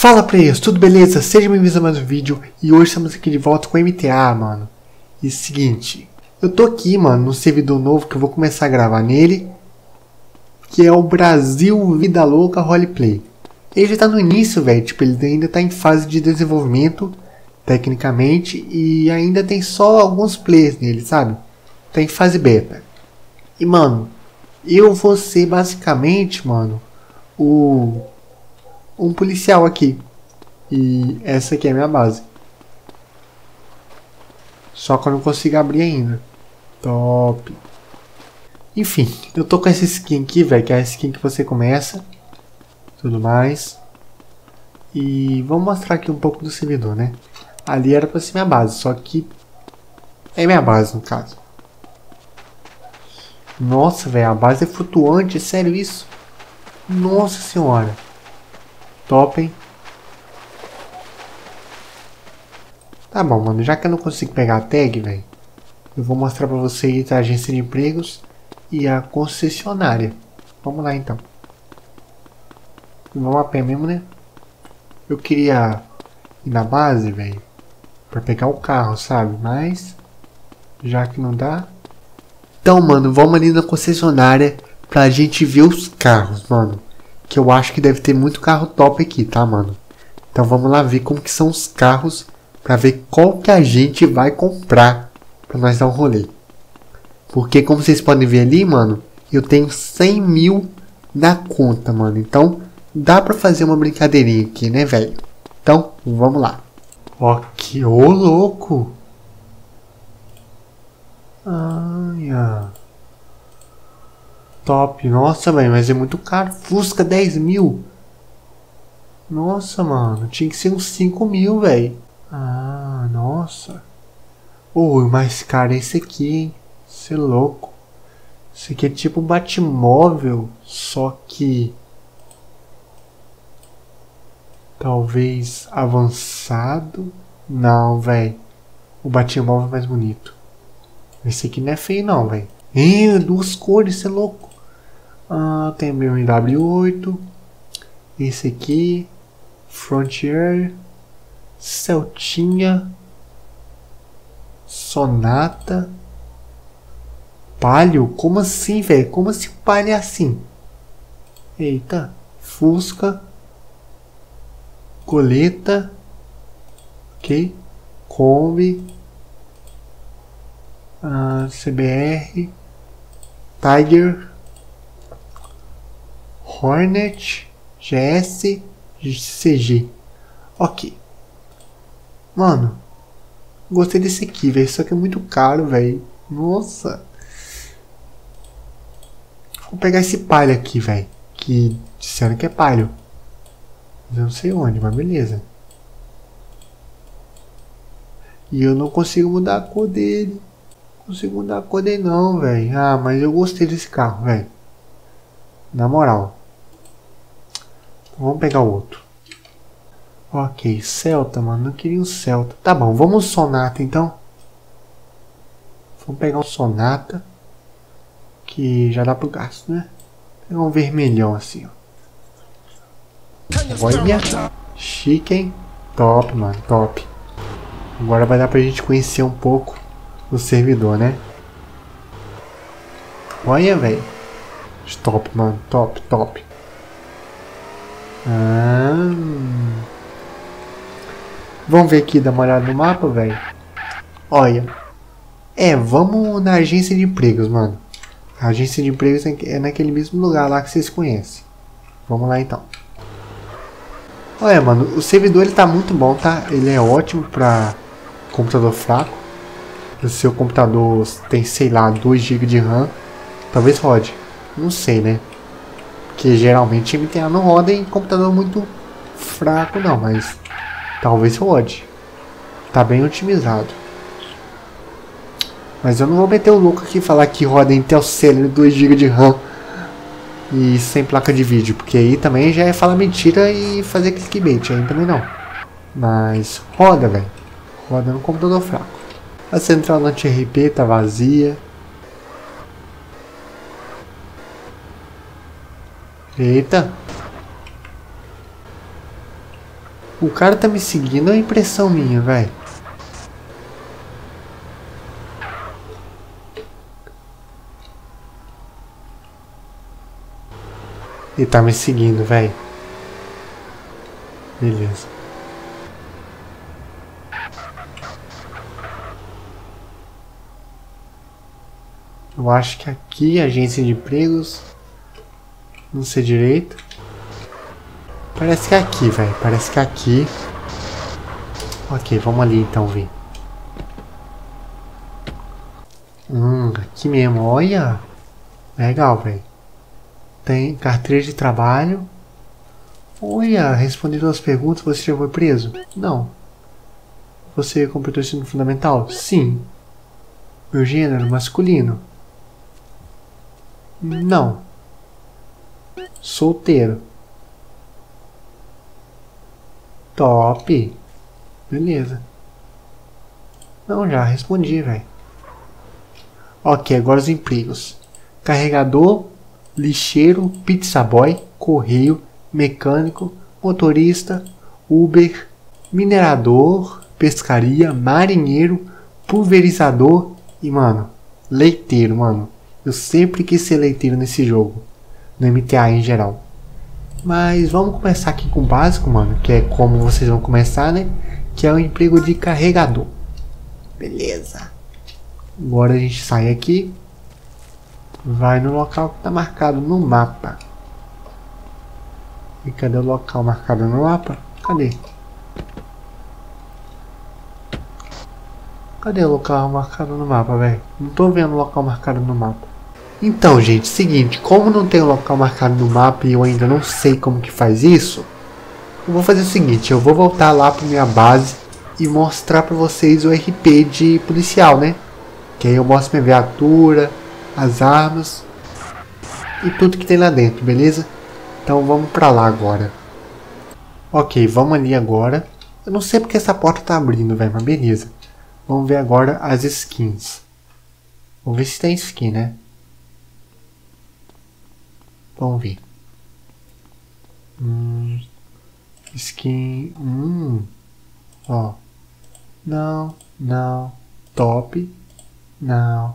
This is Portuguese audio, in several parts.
Fala players, tudo beleza? Sejam bem-vindos a mais um vídeo e hoje estamos aqui de volta com MTA, mano. E é seguinte, eu tô aqui, mano, no servidor novo que eu vou começar a gravar nele, que é o Brasil Vida Louca Roleplay. Ele já tá no início, velho, tipo, ele ainda tá em fase de desenvolvimento, tecnicamente, e ainda tem só alguns players nele, sabe? Tá em fase beta. E, mano, eu vou ser basicamente, mano, o um policial aqui. E essa aqui é a minha base. Só que eu não consigo abrir ainda. Top. Enfim, eu tô com essa skin aqui, velho, que é a skin que você começa. Tudo mais. E vamos mostrar aqui um pouco do servidor, né? Ali era pra ser minha base, só que é minha base no caso. Nossa, velho, a base é flutuante, é sério isso? Nossa senhora. Top, hein? Tá bom, mano. Já que eu não consigo pegar a tag, velho. Eu vou mostrar pra vocês a agência de empregos e a concessionária. Vamos lá, então. Vamos a pé mesmo, né? Eu queria ir na base, velho. Pra pegar o carro, sabe? Mas... Já que não dá... Então, mano, vamos ali na concessionária pra gente ver os carros, mano que eu acho que deve ter muito carro top aqui, tá, mano? Então vamos lá ver como que são os carros para ver qual que a gente vai comprar para nós dar um rolê. Porque como vocês podem ver ali, mano, eu tenho 100 mil na conta, mano. Então dá para fazer uma brincadeirinha aqui, né, velho? Então vamos lá. Ó, que ô louco! Ai, ah. Top. Nossa, velho, mas é muito caro. Fusca 10 mil. Nossa, mano. Tinha que ser uns 5 mil, velho. Ah, nossa. O mais caro é esse aqui, hein? Você é louco. Esse aqui é tipo um Batmóvel, só que... Talvez avançado? Não, velho. O Batmóvel é mais bonito. Esse aqui não é feio não, velho. Ih, duas cores, você é louco. Ah, tem BMW 8. Esse aqui. Frontier. Celtinha. Sonata. Palio? Como assim, velho? Como assim palio é assim? Eita. Fusca. Coleta. Ok. Kombi. Ah, CBR. Tiger. Hornet GS CG. Ok. Mano, gostei desse aqui, velho. Só que é muito caro, velho. Nossa. Vou pegar esse palha aqui, velho. Que disseram que é palho. Mas eu não sei onde, mas beleza. E eu não consigo mudar a cor dele. Não consigo mudar a cor dele não, velho. Ah, mas eu gostei desse carro, velho. Na moral. Vamos pegar o outro. Ok, Celta, mano. Não queria um Celta. Tá bom, vamos Sonata então. Vamos pegar um Sonata. Que já dá pro gasto, né? Pegar um vermelhão assim, ó. Olha. Chique, hein? Top, mano. Top. Agora vai dar pra gente conhecer um pouco o servidor, né? Olha, velho. Top, mano. Top, top. Ah. Vamos ver aqui, dar uma olhada no mapa, velho. Olha. É, vamos na agência de empregos, mano. A agência de empregos é naquele mesmo lugar lá que vocês conhecem. Vamos lá então. Olha, mano, o servidor ele tá muito bom, tá? Ele é ótimo pra computador fraco. O seu computador tem, sei lá, 2 GB de RAM. Talvez rode. Não sei, né? Que geralmente MTA não roda em computador muito fraco não, mas talvez rode. Tá bem otimizado. Mas eu não vou meter o louco aqui e falar que roda Intel Celeron 2 GB de RAM e sem placa de vídeo, porque aí também já é falar mentira e fazer clickbait, aí também não. Mas roda, velho. Roda no computador fraco. A central anti-RP tá vazia. Eita. O cara tá me seguindo, é impressão minha, velho. Ele tá me seguindo, velho. Beleza. Eu acho que aqui, agência de empregos. Não sei direito. Parece que é aqui, velho. Parece que é aqui. Ok, vamos ali então ver. Hum, aqui mesmo, olha. Legal, velho. Tem carteira de trabalho. Olha, respondendo as perguntas, você já foi preso? Não. Você completou o ensino fundamental? Sim. Meu gênero masculino? Não. Solteiro. Top. Beleza. Não, já respondi, velho. Ok, agora os empregos. Carregador, lixeiro, pizza boy, correio, mecânico, motorista, Uber, minerador, pescaria, marinheiro, pulverizador e, mano, leiteiro, mano. Eu sempre quis ser leiteiro nesse jogo, no MTA em geral. Mas vamos começar aqui com o básico, mano, que é como vocês vão começar, né? Que é o emprego de carregador. Beleza. Agora a gente sai aqui vai no local que está marcado no mapa. E cadê o local marcado no mapa? Cadê? Cadê o local marcado no mapa, velho? Não tô vendo o local marcado no mapa. Então, gente, seguinte, como não tem o local marcado no mapa e eu ainda não sei como que faz isso, eu vou fazer o seguinte, eu vou voltar lá para minha base e mostrar para vocês o RP de policial, né? Que aí eu mostro minha viatura, as armas e tudo que tem lá dentro, beleza? Então vamos pra lá agora. Ok, vamos ali agora. Eu não sei porque essa porta tá abrindo, velho, mas beleza. Vamos ver agora as skins. Vamos ver se tem skin, né? Vamos ver. Hum, skin. Hum. Ó. Não, não. Top. Não.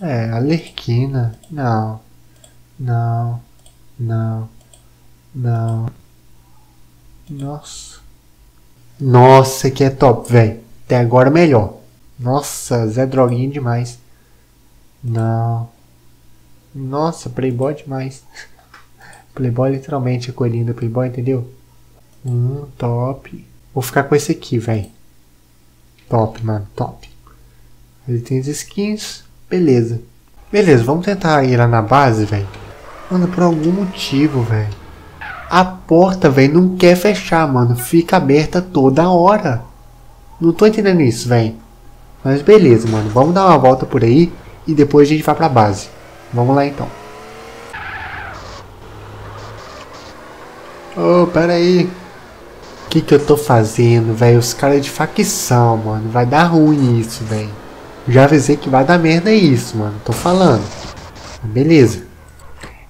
É, Alerquina. Não. Não. Não. Não. Nossa. Nossa, que é top, velho. Até agora melhor. Nossa, Zé Droguinha demais. Não. Nossa, Playboy demais. Playboy literalmente é coelhinho da Playboy, entendeu? Hum, top. Vou ficar com esse aqui, velho. Top, mano, top. Ele tem as skins. Beleza. Beleza, vamos tentar ir lá na base, velho. Mano, por algum motivo, velho. A porta, velho, não quer fechar, mano. Fica aberta toda hora. Não tô entendendo isso, velho. Mas beleza, mano. Vamos dar uma volta por aí e depois a gente vai pra base. Vamos lá então. Oh, pera aí. O que que eu tô fazendo, velho? Os caras de facção, mano. Vai dar ruim isso, velho. Já avisei que vai dar merda isso, mano. Tô falando. Beleza.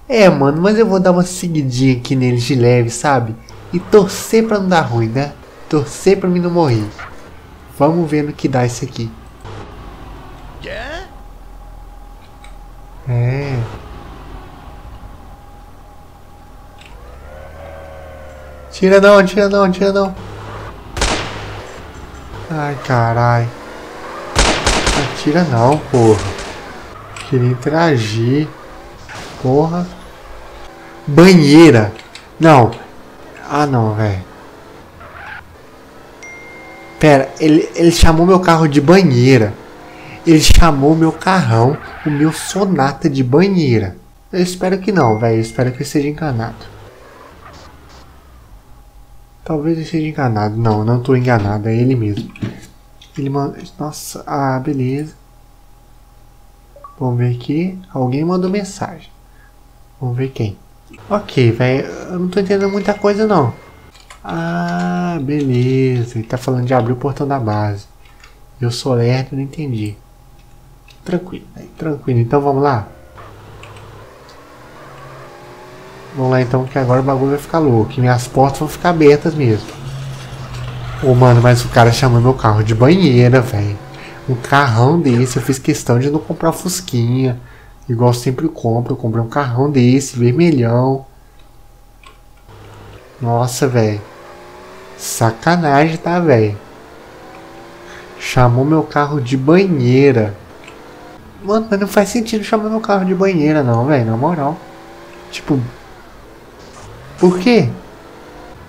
É, mano, mas eu vou dar uma seguidinha aqui neles de leve, sabe? E torcer pra não dar ruim, né? Torcer pra mim não morrer. Vamos ver no que dá isso aqui. Tira não, tira não, tira não. Ai, carai. Atira não, porra. Queria interagir. Porra. Banheira. Não. Ah, não, velho. Pera, ele, ele chamou meu carro de banheira. Ele chamou meu carrão, o meu Sonata de banheira. Eu espero que não, velho. Espero que eu esteja enganado. Talvez eu esteja enganado. Não, não estou enganado. É ele mesmo. Ele manda. Nossa, ah, beleza. Vamos ver aqui. Alguém mandou mensagem. Vamos ver quem. Ok, velho. Eu não tô entendendo muita coisa não. Ah, beleza. Ele tá falando de abrir o portão da base. Eu sou lerdo, não entendi. Tranquilo, véio, tranquilo. Então vamos lá. Vamos lá então, que agora o bagulho vai ficar louco. E minhas portas vão ficar abertas mesmo. Ô, mano, mas o cara chamou meu carro de banheira, velho. Um carrão desse, eu fiz questão de não comprar fusquinha. Igual eu sempre compro, eu comprei um carrão desse, vermelhão. Nossa, velho. Sacanagem, tá, velho? Chamou meu carro de banheira. Mano, mas não faz sentido chamar meu carro de banheira, não, velho. Na moral. Tipo. Por quê?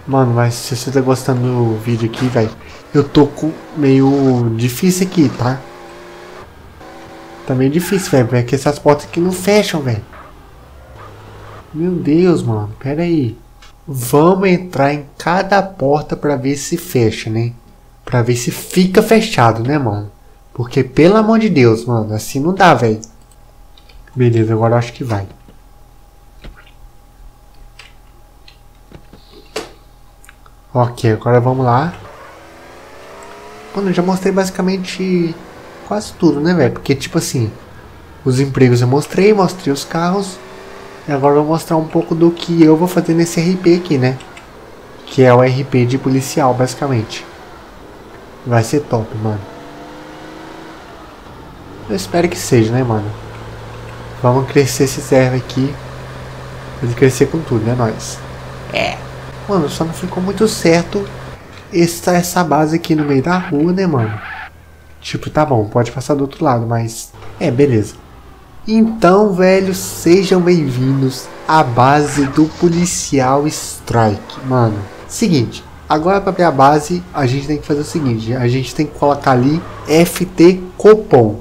Mano, mas se você tá gostando do vídeo aqui, velho. Eu tô com meio difícil aqui, tá? Tá meio difícil, velho. Porque essas portas aqui não fecham, velho. Meu Deus, mano. Pera aí. Vamos entrar em cada porta pra ver se fecha, né? Pra ver se fica fechado, né, mano? Porque, pelo amor de Deus, mano. Assim não dá, velho. Beleza, agora acho que vai. Ok, agora vamos lá. Mano, eu já mostrei basicamente quase tudo, né, velho? Porque, tipo assim, os empregos eu mostrei, mostrei os carros. E agora eu vou mostrar um pouco do que eu vou fazer nesse RP aqui, né? Que é o RP de policial, basicamente. Vai ser top, mano. Eu espero que seja, né, mano? Vamos crescer esse server aqui. Ele crescer com tudo, né, nós? É. Mano, só não ficou muito certo essa, essa base aqui no meio da rua, né, mano? Tipo, tá bom, pode passar do outro lado, mas... É, beleza. Então, velho, sejam bem-vindos à base do Policial Strike. Mano, seguinte, agora para abrir a base, a gente tem que fazer o seguinte, a gente tem que colocar ali FT Copom,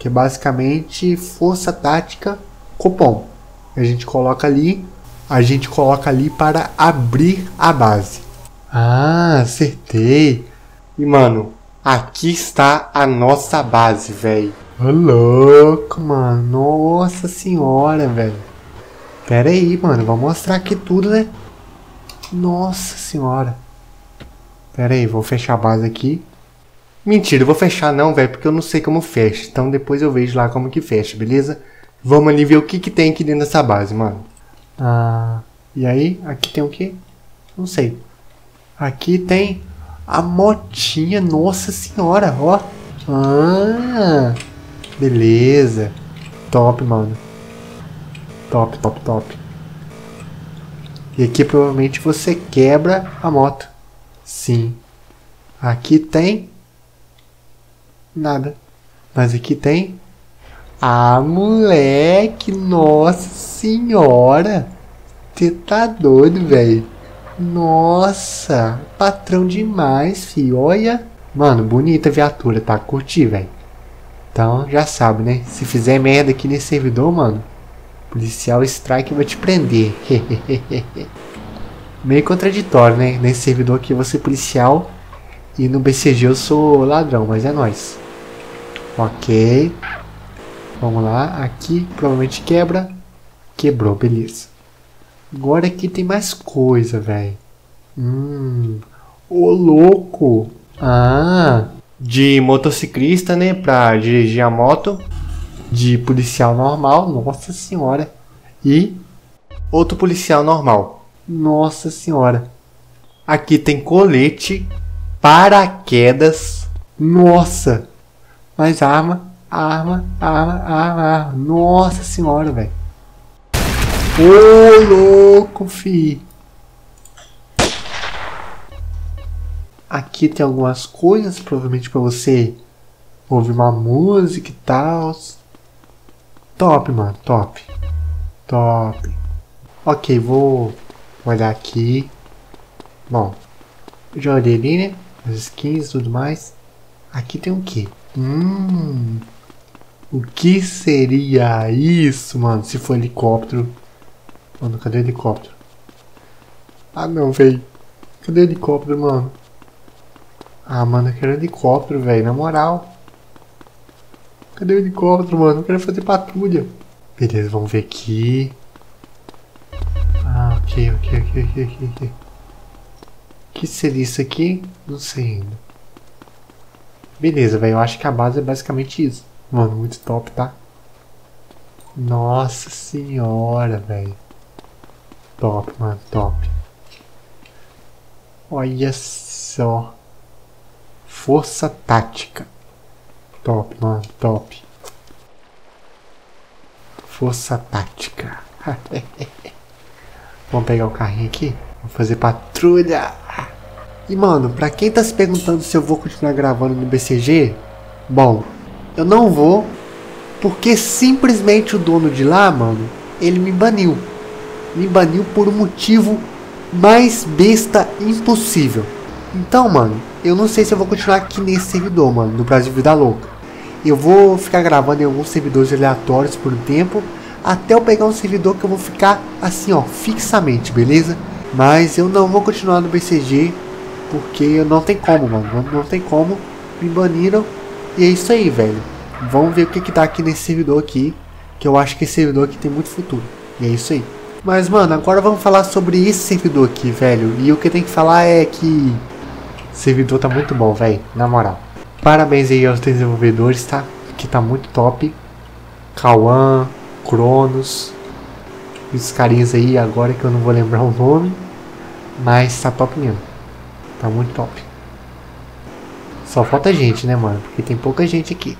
que é basicamente Força Tática Copom. A gente coloca ali, a gente coloca ali para abrir a base. Ah, acertei. E mano, aqui está a nossa base, velho. Ô louco, mano. Nossa senhora, velho. Pera aí, mano. Vou mostrar aqui tudo, né? Nossa senhora. Pera aí, vou fechar a base aqui. Mentira, vou fechar não, velho, porque eu não sei como fecha. Então depois eu vejo lá como que fecha, beleza? Vamos ali ver o que que tem aqui dentro dessa base, mano. Ah, e aí? Aqui tem o quê? Não sei. Aqui tem a motinha, nossa senhora, ó. Ah, beleza. Top, mano. Top, top, top. E aqui provavelmente você quebra a moto. Sim. Aqui tem nada. Mas aqui tem ah, moleque, nossa senhora. Você tá doido, velho. Nossa, patrão demais, fi. Olha. Mano, bonita viatura, tá? Curti, velho. Então, já sabe, né? Se fizer merda aqui nesse servidor, mano, policial strike vai te prender. Meio contraditório, né? Nesse servidor aqui ser policial e no BCG eu sou ladrão, mas é nóis. Ok. Vamos lá. Aqui provavelmente quebra. Quebrou, beleza. Agora aqui tem mais coisa, velho. Hum. Ô, louco. Ah. De motociclista, né? Pra dirigir a moto. De policial normal. Nossa senhora. E outro policial normal. Nossa senhora. Aqui tem colete. Paraquedas. Nossa. Mais arma. Arma, arma, arma, arma. Nossa senhora, velho. Ô, louco, fi. Aqui tem algumas coisas, provavelmente para você ouvir uma música e tal. Top, mano, top. Top. Ok, vou olhar aqui. Bom, já olhei ali, né? As skins e tudo mais. Aqui tem o que? Hum. O que seria isso, mano? Se for helicóptero. Mano, cadê o helicóptero? Ah, não, velho. Cadê o helicóptero, mano? Ah, mano, eu quero helicóptero, velho. Na moral. Cadê o helicóptero, mano? Eu quero fazer patrulha. Beleza, vamos ver aqui. Ah, ok, ok, ok, ok, ok. O que seria isso aqui? Não sei ainda. Beleza, velho. Eu acho que a base é basicamente isso. Mano, muito top, tá? Nossa senhora, velho. Top, mano, top. Olha só. Força Tática. Top, mano, top. Força Tática. Vamos pegar o carrinho aqui? Vamos fazer patrulha. E mano, pra quem tá se perguntando se eu vou continuar gravando no BCG, bom, eu não vou, porque simplesmente o dono de lá, mano, ele me baniu. Me baniu por um motivo mais besta impossível. Então, mano, eu não sei se eu vou continuar aqui nesse servidor, mano, no Brasil Vida Louca. Eu vou ficar gravando em alguns servidores aleatórios por um tempo, até eu pegar um servidor que eu vou ficar assim, ó, fixamente, beleza? Mas eu não vou continuar no BCG, porque não tem como, mano, não, tem como. Me baniram e é isso aí, velho. Vamos ver o que que tá aqui nesse servidor aqui, que eu acho que esse servidor aqui tem muito futuro. E é isso aí. Mas, mano, agora vamos falar sobre esse servidor aqui, velho. E o que tenho que falar é que o servidor tá muito bom, velho. Na moral. Parabéns aí aos desenvolvedores, tá? Que tá muito top. Kawan, Cronos. Os carinhas aí agora que eu não vou lembrar o nome. Mas tá top mesmo. Tá muito top. Só falta gente, né, mano? Porque tem pouca gente aqui.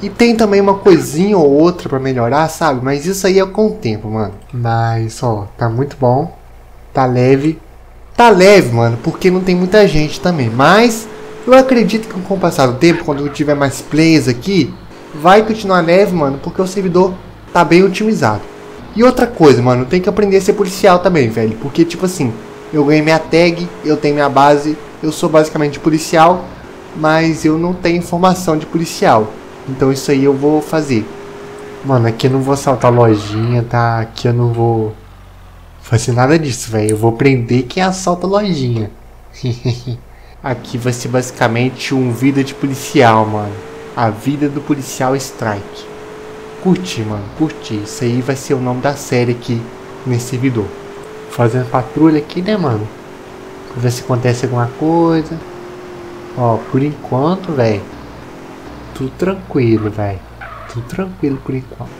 E tem também uma coisinha ou outra para melhorar, sabe? Mas isso aí é com o tempo, mano. Mas, ó, tá muito bom. Tá leve. Tá leve, mano, porque não tem muita gente também. Mas eu acredito que com o passar do tempo, quando tiver mais players aqui, vai continuar leve, mano, porque o servidor tá bem otimizado. E outra coisa, mano, tem que aprender a ser policial também, velho. Porque, tipo assim, eu ganhei minha tag, eu tenho minha base, eu sou basicamente policial, mas eu não tenho informação de policial. Então isso aí eu vou fazer. Mano, aqui eu não vou assaltar lojinha, tá? Aqui eu não vou fazer nada disso, velho. Eu vou prender quem assalta lojinha. Aqui vai ser basicamente um vida de policial, mano. A vida do policial strike. Curti, mano, curti. Isso aí vai ser o nome da série aqui nesse servidor. Fazendo patrulha aqui, né, mano? Pra ver se acontece alguma coisa. Ó, por enquanto, velho. Tudo tranquilo, velho. Tudo tranquilo por enquanto.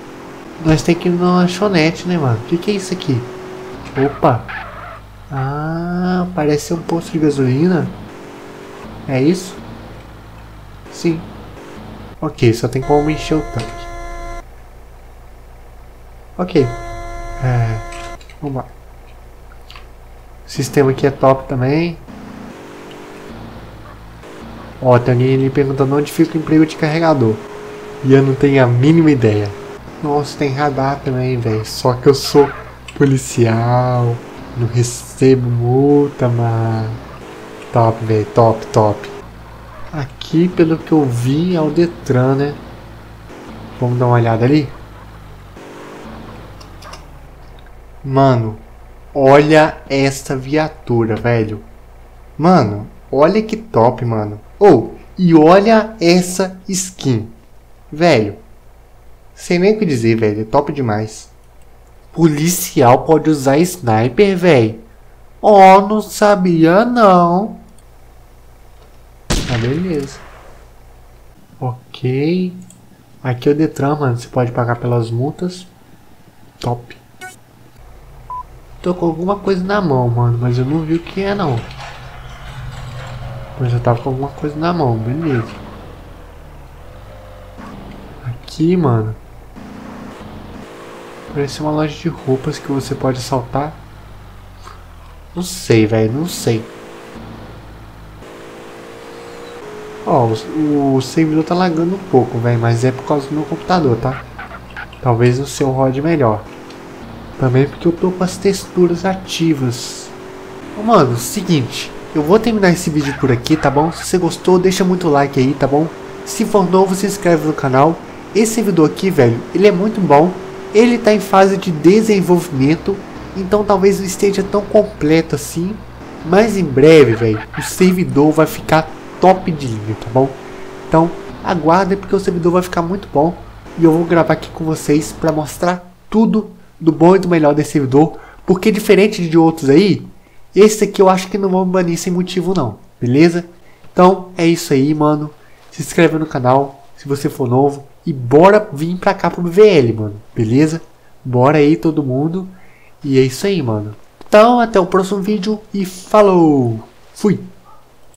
Nós tem que ir numa lanchonete, né, mano? O que, que é isso aqui? Opa! Ah, parece um posto de gasolina. É isso? Sim. Ok, só tem como encher o tanque. Ok. É, vamos lá. O sistema aqui é top também. Ó, tem alguém ali perguntando onde fica o emprego de carregador. E eu não tenho a mínima ideia. Nossa, tem radar também, velho. Só que eu sou policial. Não recebo multa, mano. Top, velho. Top, top. Aqui, pelo que eu vi, é o Detran, né? Vamos dar uma olhada ali? Mano, olha essa viatura, velho. Mano, olha que top, mano. Ou, oh, e olha essa skin. Velho, sem nem o que dizer, velho. É top demais. Policial pode usar sniper, velho. Oh, não sabia não. Ah, beleza. Ok. Aqui é o Detran, mano. Você pode pagar pelas multas. Top. Tô com alguma coisa na mão, mano. Mas eu não vi o que é, não. Mas eu tava com alguma coisa na mão. Beleza. Aqui, mano. Parece uma loja de roupas que você pode assaltar. Não sei, velho. Não sei. Ó, o, o servidor tá lagando um pouco, velho, mas é por causa do meu computador, tá? Talvez o seu rode melhor. Também porque eu tô com as texturas ativas. Mano, seguinte, eu vou terminar esse vídeo por aqui, tá bom? Se você gostou, deixa muito like aí, tá bom? Se for novo, se inscreve no canal. Esse servidor aqui, velho, ele é muito bom. Ele tá em fase de desenvolvimento, então talvez não esteja tão completo assim. Mas em breve, velho, o servidor vai ficar top de linha, tá bom? Então, aguardem porque o servidor vai ficar muito bom e eu vou gravar aqui com vocês para mostrar tudo do bom e do melhor desse servidor, porque diferente de outros aí, esse aqui eu acho que não vão banir sem motivo não, beleza? Então, é isso aí, mano. Se inscreve no canal se você for novo e bora vir pra cá pro VL, mano, beleza? Bora aí todo mundo. E é isso aí, mano. Então, até o próximo vídeo e falou! Fui!